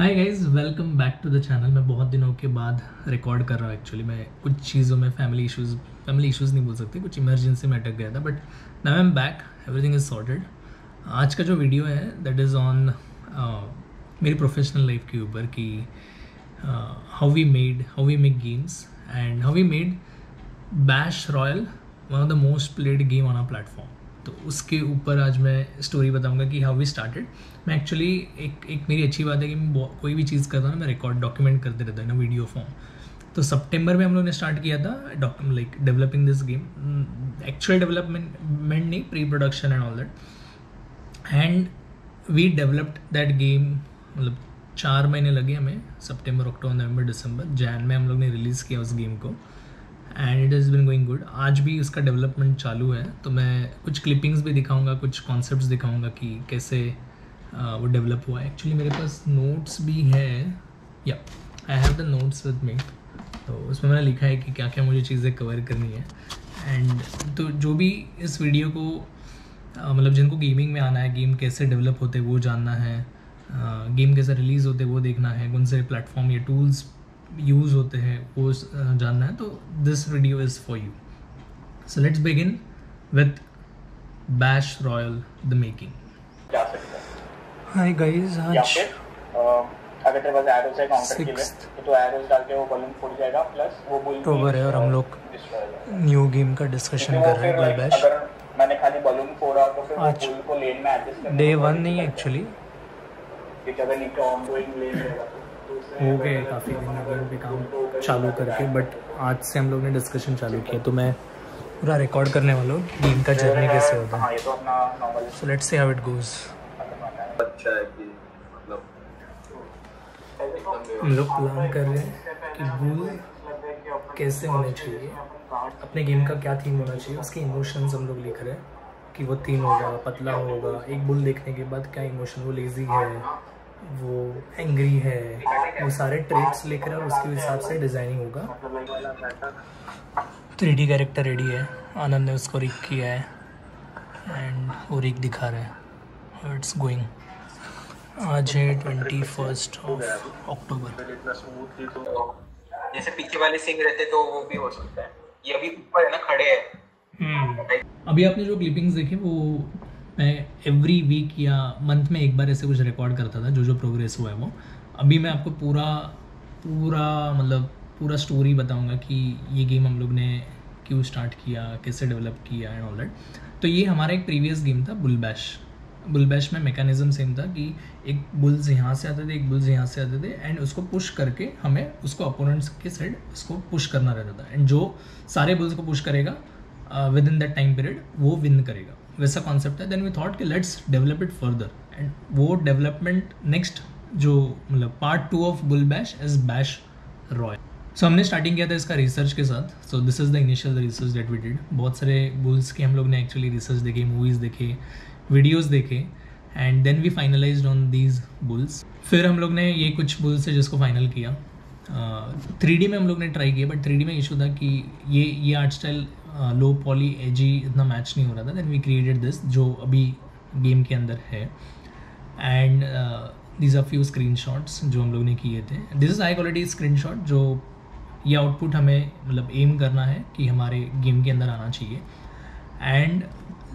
Hi guys welcome back to the channel मैं बहुत दिनों के बाद रिकॉर्ड कर रहा हूँ एक्चुअली मैं कुछ चीज़ों में फैमिली इश्यूज़ फैमिली इश्यूज़ नहीं बोल सकते, कुछ इमरजेंसी में अटक गया था but now I am back everything is sorted आज का जो वीडियो है दैट इज़ ऑन मेरी प्रोफेशनल लाइफ के ऊपर कि how we made how we make games and how we made Bash Royale one of the most played game on a platform तो उसके ऊपर आज मैं स्टोरी बताऊँगा कि हाउ वी स्टार्टेड मैं एक्चुअली एक एक मेरी अच्छी बात है कि मैं कोई भी चीज़ करता हूँ ना, मैं रिकॉर्ड डॉक्यूमेंट करते रहता हूँ ना वीडियो फॉर्म तो सितंबर में हम लोग ने स्टार्ट किया था like developing this game actual development नहीं pre production and all that and we developed that game मतलब चार महीने लगे हमें सितंबर अक्टूबर नवंबर दिसंबर जैन में हम लोग ने रिलीज़ किया उस गेम को. And it is been going good आज भी उसका डेवलपमेंट चालू है तो मैं कुछ क्लिपिंग्स भी दिखाऊँगा, कुछ कॉन्सेप्ट्स दिखाऊँगा कि कैसे वो डेवलप हुआ है। एक्चुअली मेरे पास नोट्स भी है। Yeah I have the notes with me तो उसमें मैंने लिखा है कि क्या क्या मुझे चीज़ें कवर करनी है। एंड तो जो भी इस वीडियो को मतलब जिनको गेमिंग में आना है गेम कैसे डेवलप होते वो जानना है। गेम कैसे रिलीज़ होते वो देखना है। कौन से प्लेटफॉर्म या टूल्स यूज़ होते हैं वो जानना है तो this video is for you so let's begin with Bash Royale the making hi guys आज अगर तेरे पास एरोज है काउंटर के लिए. तो तू एरोज डाल के वो बलून फूट जाएगा प्लस वो बुल अक्टूबर है और हम लोग न्यू गेम का डिस्कशन कर रहे हैं बाय बैश अगर मैंने खाली बलून फोड़ा तो फिर आज को लेन में एडजस्ट डे वन नहीं है। एक्चुअली क्योंकि अगर नीचे ऑनगोइंग लेन रहेगा। तो- तो हो गए काफ़ी दिन गेम पे काम चालू करके बट आज से हम लोग ने डिस्कशन चालू किया तो मैं पूरा रिकॉर्ड करने वाला हूँ गेम का जर्नी कैसे होता है। So let's see how it goes हम लोग प्लान कर रहे हैं कि बुल कैसे होने चाहिए अपने गेम का क्या थीम होना चाहिए उसके इमोशंस हम लोग लिख रहे हैं कि वो थीम होगा पतला होगा एक बुल देखने के बाद क्या इमोशन वो लेजी है वो एंग्री है वो सारे ट्रेट्स लिख रहे हैं और उसके हिसाब से डिज़ाइनिंग होगा। थ्री डी कैरेक्टर रेडी है आनंद ने उसको रिक किया है एंड वो रिक दिखा रहा है। इट्स गोइंग आज है ट्वेंटी फ़र्स्ट ऑफ़ अक्टूबर जैसे पीछे वाले सिंह रहते तो वो भी हो सकता है। ये अभी ऊपर है ना खड़े हैं। अभी आपने जो क्लिपिंग्स देखे वो मैं एवरी वीक या मंथ में एक बार ऐसे कुछ रिकॉर्ड करता था जो जो प्रोग्रेस हुआ है वो। अभी मैं आपको पूरा पूरा मतलब पूरा स्टोरी बताऊँगा कि ये गेम हम लोग ने क्यों स्टार्ट किया, कैसे डेवलप किया एंड ऑल दैट तो ये हमारा एक प्रीवियस गेम था बुल बैश बुल बैश में मैकेनिज्म सेम था कि एक बुल्स यहाँ से आते थे, एक बुल्स यहाँ से आते थे एंड उसको पुश करके हमें उसको अपोनेंट्स के साइड उसको पुश करना रहता था। एंड जो सारे बुल्स को पुश करेगा with in that time period वो विन करेगा। वैसा कॉन्सेप्ट है। देन वी थॉट कि let's develop it further and वो डेवलपमेंट नेक्स्ट जो मतलब part two of Bull Bash is Bash Roy so हमने स्टार्टिंग किया था इसका रिसर्च के साथ। So this is the initial research that we did बहुत सारे बुल्स के हम लोग ने एक्चुअली रिसर्च देखे मूवीज़ देखे वीडियोज़ देखे। And then we finalise on these bulls फिर हम लोग ने ये कुछ बुल्स है जिसको फाइनल किया। थ्री डी में हम लोग ने ट्राई किया बट थ्री डी में इशू था कि ये ये art style low poly edgy इतना मैच नहीं हो रहा था देन वी क्रिएटेड दिस जो अभी गेम के अंदर है। And these are few screen shots जो हम लोग ने किए थे। This is high quality screen shot जो ये आउटपुट हमें मतलब एम करना है कि हमारे गेम के अंदर आना चाहिए। एंड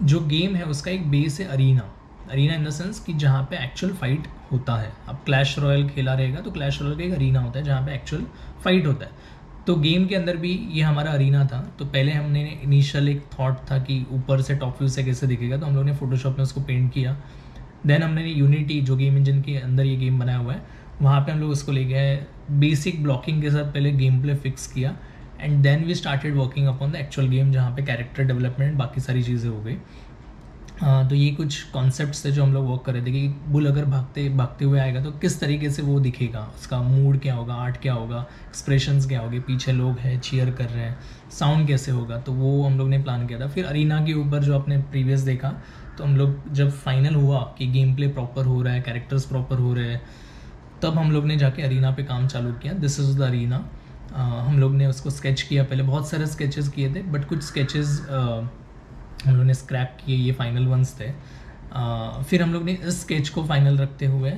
जो गेम है उसका एक बेस है arena arena in the sense कि जहाँ पे एक्चुअल फाइट होता है। अब क्लैश रॉयल खेला रहेगा तो क्लैश रॉयल का एक अरीना होता है जहाँ पे एक्चुअल फाइट होता है। तो गेम के अंदर भी ये हमारा अरीना था। तो पहले हमने इनिशियल एक थॉट था कि ऊपर से टॉप व्यू से कैसे दिखेगा तो हम लोग ने फोटोशॉप में उसको पेंट किया। देन हमने यूनिटी जो गेम इंजन के अंदर ये गेम बनाया हुआ है, वहाँ पे हम लोग उसको ले गए बेसिक ब्लॉकिंग के साथ पहले गेम प्ले फिक्स किया and then we started working upon the actual game जहाँ पे कैरेक्टर डेवलपमेंट बाकी सारी चीज़ें हो गई। तो ये कुछ कॉन्सेप्ट्स थे जो हम लोग वर्क कर रहे थे कि बुल अगर भागते भागते हुए आएगा तो किस तरीके से वो दिखेगा? उसका मूड क्या होगा? आर्ट क्या होगा? एक्सप्रेशंस क्या होंगे? पीछे लोग हैं चीयर कर रहे हैं। साउंड कैसे होगा? तो वो हम लोग ने प्लान किया था। फिर अरीना के ऊपर जो आपने प्रीवियस देखा तो हम लोग जब फाइनल हुआ कि गेम प्ले प्रॉपर हो रहा है कैरेक्टर्स प्रॉपर हो रहे हैं, तब हम लोग ने जाके अरीना पे काम चालू किया। दिस इज़ द अरीना हम लोग ने उसको स्केच किया। पहले बहुत सारे स्केचेस किए थे बट कुछ स्केचेस हम लोग ने स्क्रैप किए ये फाइनल वंस थे। अ, फिर हम लोग ने इस स्केच को फाइनल रखते हुए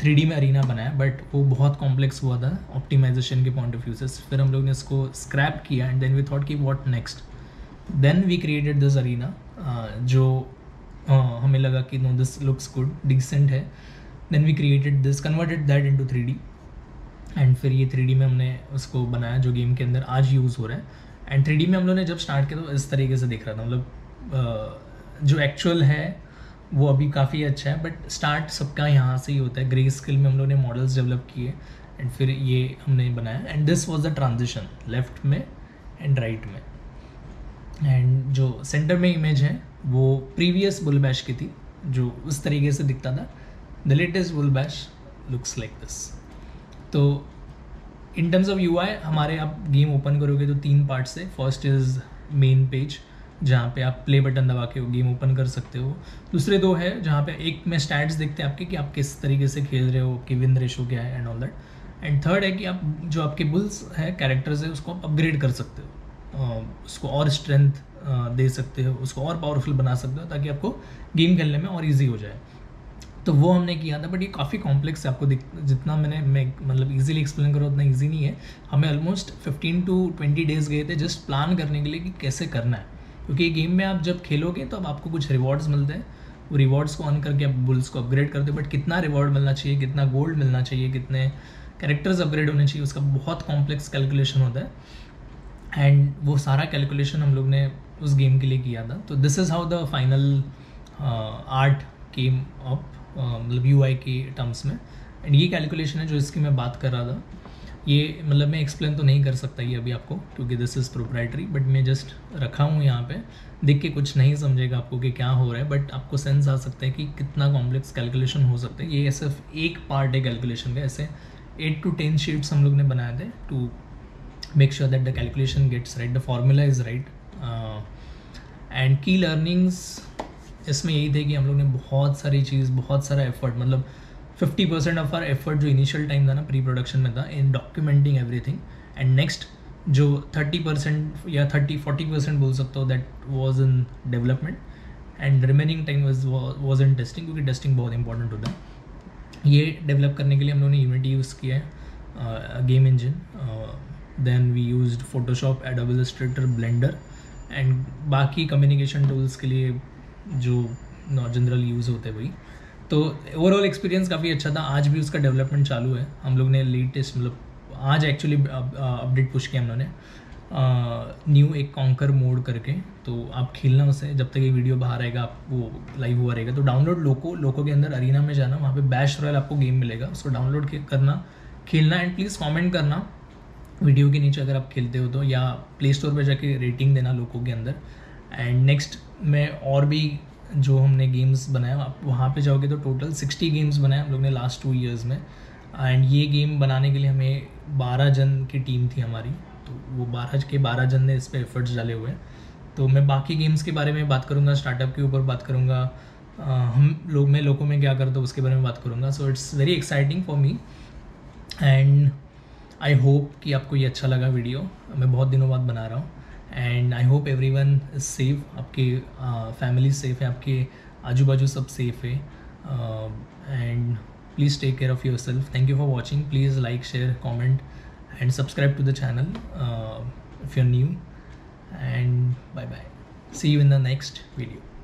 थ्री डी में अरीना बनाया बट वो बहुत कॉम्प्लेक्स हुआ था ऑप्टिमाइजेशन के पॉइंट ऑफ़ व्यू से। फिर हम लोग ने इसको स्क्रैप किया एंड देन वी थॉट कि what next then we created this arena जो uh, हमें लगा कि no this looks good decent है। Then we created this converted that into three D and फिर ये थ्री डी में हमने उसको बनाया जो गेम के अंदर आज यूज़ हो रहा है। एंड थ्री में हम लोग ने जब स्टार्ट किया तो इस तरीके से दिख रहा था। मतलब जो एक्चुअल है, वो अभी काफ़ी अच्छा है बट स्टार्ट सबका यहाँ से ही होता है। ग्रे स्किल में हम लोग ने मॉडल्स डेवलप किए एंड फिर ये हमने बनाया। And this was the transition left में एंड राइट right में। एंड जो सेंटर में इमेज है, वो प्रीवियस बुल बैश की थी, जो उस तरीके से दिखता था। The latest bull bash looks like this तो इन टर्म्स ऑफ़ यूआई हमारे आप गेम ओपन करोगे तो तीन पार्ट से। फ़र्स्ट इज़ मेन पेज जहाँ पे आप प्ले बटन दबा के गेम ओपन कर सकते हो। दूसरे दो है, जहाँ पे एक में स्टैट्स देखते हैं आपके कि आप किस तरीके से खेल रहे हो, कि विन रेशो क्या है and all that and third है कि आप जो आपके बुल्स है कैरेक्टर्स है, उसको आप अपग्रेड कर सकते हो। उसको और स्ट्रेंथ दे सकते हो, उसको और पावरफुल बना सकते हो ताकि आपको गेम खेलने में और ईजी हो जाए। तो वो हमने किया था बट ये काफ़ी कॉम्प्लेक्स है, आपको जितना मैंने, मैं मतलब इजीली एक्सप्लेन करो, उतना इजी नहीं है। हमें ऑलमोस्ट 15 टू 20 डेज़ गए थे जस्ट प्लान करने के लिए कि कैसे करना है। क्योंकि ये गेम में आप जब खेलोगे तो अब आपको कुछ रिवॉर्ड्स मिलते हैं। वो रिवॉर्ड्स को ऑन करके आप बुल्स को अपग्रेड करते हो बट कितना रिवॉर्ड मिलना चाहिए, कितना गोल्ड मिलना चाहिए, कितने कैरेक्टर्स अपग्रेड होने चाहिए, उसका बहुत कॉम्प्लेक्स कैलकुलेशन होता है। एंड वो सारा कैलकुलेशन हम लोग ने उस गेम के लिए किया था। तो this is how the final art came up मतलब यू आई के टर्म्स में। एंड ये कैलकुलेशन है जो इसकी मैं बात कर रहा था। ये मतलब मैं एक्सप्लेन तो नहीं कर सकता ये अभी आपको, क्योंकि दिस इज़ प्रोप्राइटरी बट मैं जस्ट रखा हूँ यहाँ पे। देख के कुछ नहीं समझेगा आपको कि क्या हो रहा है बट आपको सेंस आ सकता है कि कितना कॉम्प्लेक्स कैलकुलेशन हो सकता है। ये सिर्फ़ एक पार्ट है कैलकुलेशन का। ऐसे एट टू टेन शीट्स हम लोग ने बनाए थे to make sure that the calculation gets right the formula is right and key learnings इसमें यही थे कि हम लोग ने बहुत सारी चीज़, बहुत सारा एफर्ट मतलब fifty percent of our effort जो इनिशियल टाइम था ना प्री प्रोडक्शन में था in documenting everything and next जो थर्टी परसेंट या थर्टी फोर्टी परसेंट बोल सकते हो that was in development and remaining time was was in testing क्योंकि टेस्टिंग बहुत इंपॉर्टेंट होता है। ये डेवलप करने के लिए हम लोगों ने यूनिटी यूज़ किया है game engine then we use Photoshop Adobe Illustrator Blender and बाकी कम्युनिकेशन टूल्स के लिए जो जनरल यूज़ होते हैं वही। तो ओवरऑल एक्सपीरियंस काफ़ी अच्छा था। आज भी उसका डेवलपमेंट चालू है। हम लोग ने लेटेस्ट मतलब आज एक्चुअली अपडेट पुश किया हम लोगों ने। न्यू एक कॉन्कर मोड करके। तो आप खेलना उसे, जब तक ये वीडियो बाहर आएगा, आप वो लाइव हुआ रहेगा। तो डाउनलोड लोको लोको के अंदर अरीना में जाना, वहाँ पे बैश रॉयल आपको गेम मिलेगा। उसको डाउनलोड करना, खेलना एंड प्लीज़ कमेंट करना। वीडियो के नीचे अगर आप खेलते हो तो या प्ले स्टोर पर जाके रेटिंग देना लोको के अंदर। एंड नेक्स्ट में और भी जो हमने गेम्स बनाया आप वहाँ पे जाओगे तो टोटल सिक्सटी गेम्स बनाए हम लोग ने लास्ट टू ईयर्स में। एंड ये गेम बनाने के लिए हमें बारह जन की टीम थी हमारी। तो वो बारह के बारह जन ने इस पर एफर्ट्स डाले हुए हैं। तो मैं बाकी गेम्स के बारे में बात करूँगा स्टार्टअप के ऊपर बात करूँगा। हम लोग, मैं लोगों में क्या करता हूँ, उसके बारे में बात करूँगा। So it's very exciting for me and I hope कि आपको ये अच्छा लगा वीडियो मैं बहुत दिनों बाद बना रहा हूँ। And I hope everyone safe आपके फैमिली सेफ़ है, आपके आजू बाजू सब सेफ़ है। And please take care of yourself thank you for watching please like share comment and subscribe to the channel if you are new and bye bye see you in the next video